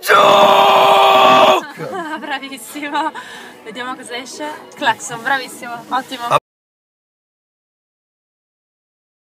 Joke! bravissimo. Vediamo cosa esce. Claxon, bravissimo, ottimo.